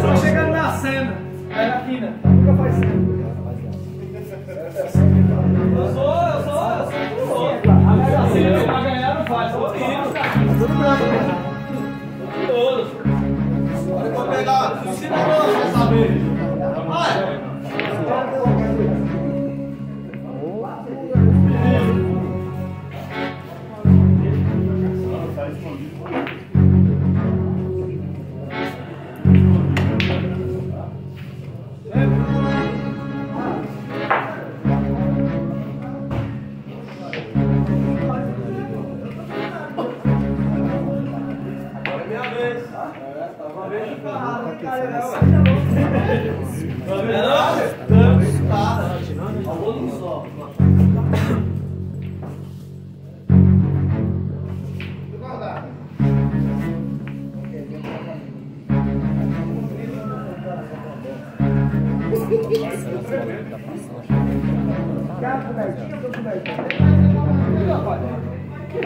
Só chegando na cena. Aí na quina. Eu sou, eu sou, eu sou. A cena pra ganhar não faz, sou lindo. Todos. Olha que eu vou pegar. Ensina nós pra saber.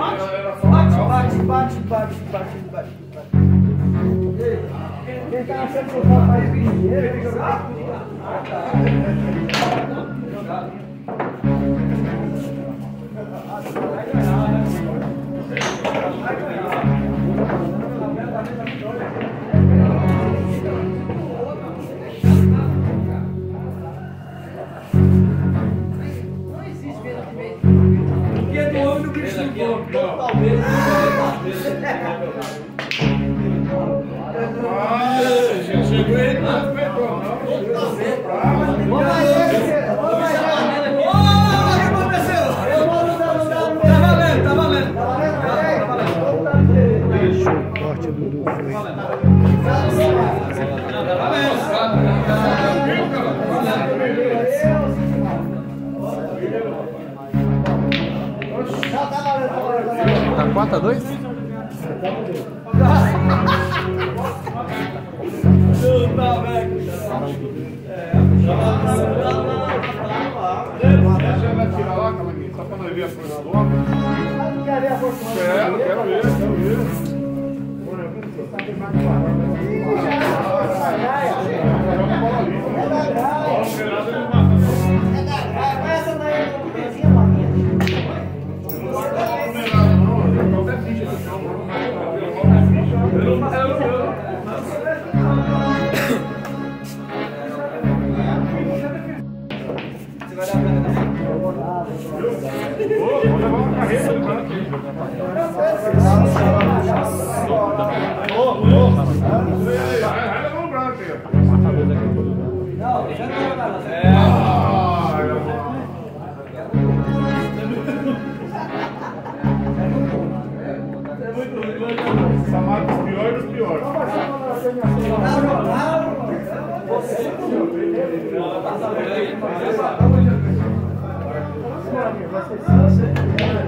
Bate, bate, bate, bate, bate, bate. Quem tá achando que eu faço mais dinheiro, tem que jogar? Porque 4x2? Não dá, velho. Vai tirar lá, Só pra ver a coisa logo. Quero ver, quero ver. Vai ser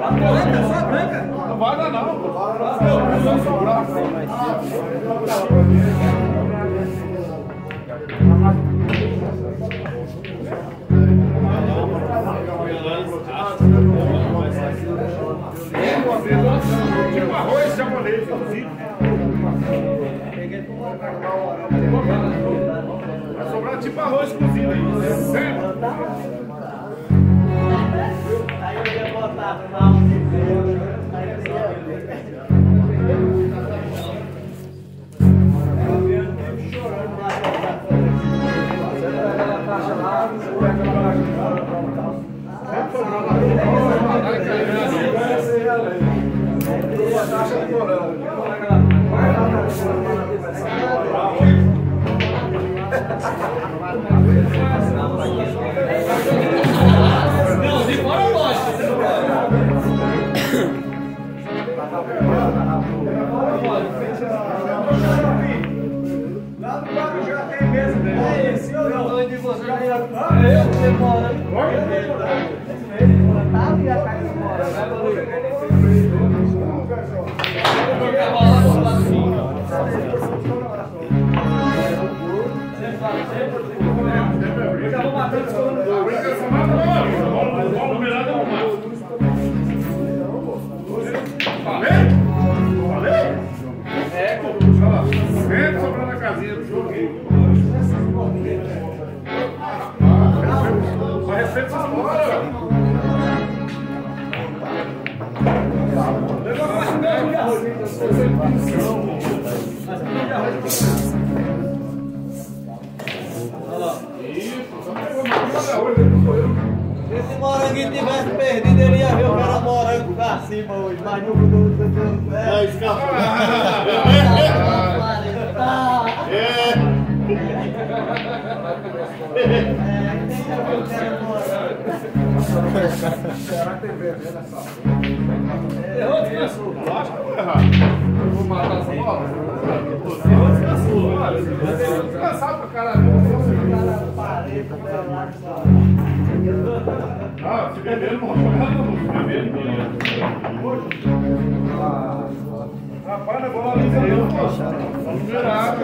vai, vai. Eu não vai dar não. Só sobrar. Tipo arroz japonês, inclusive. Vai sobrar tipo arroz cozido aí. Sempre. Não, de fora eu gosto. Lá no banco já tem esse moranguinho tivesse perdido, ele ia ver o cara morango pra cima hoje. Mas não mudou. É, escapou. Errou, descansou. Que eu vou. Eu vou matar essa bola. Errou, descansou. Descansar pra caralho. Ah, se beber, não vou jogar não. Se beber, não. Rapaz, não é bola ali, não. pô. Vamos virar.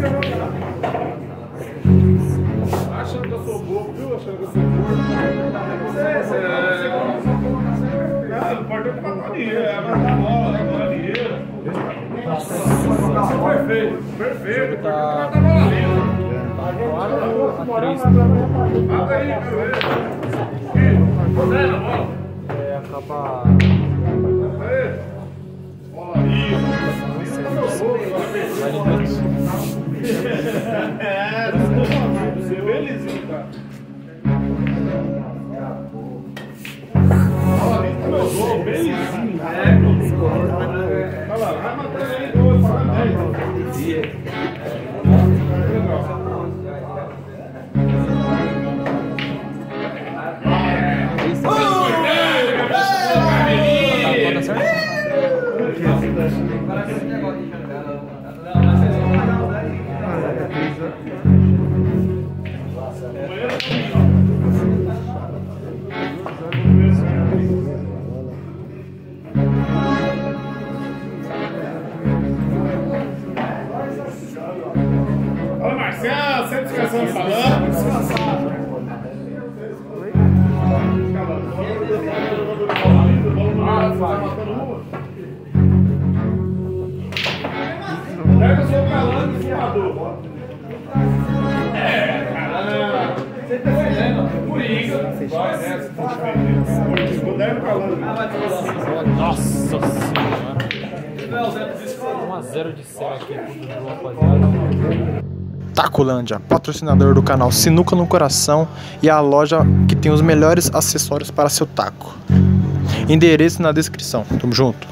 Achando dinheiro, é a bola, é a dinheiro. Perfeito, perfeito. Tá... a bola ali. Mata aí, ver. Aqui, na bola. É, acaba. Aí. Bola. Vai limite. É, você belezinho, cara. Ali, meu gol, belezinho. Nossa 1x0 de. Tacolândia, patrocinador do canal Sinuca no Coração e a loja que tem os melhores acessórios para seu taco. Endereço na descrição. Tamo junto.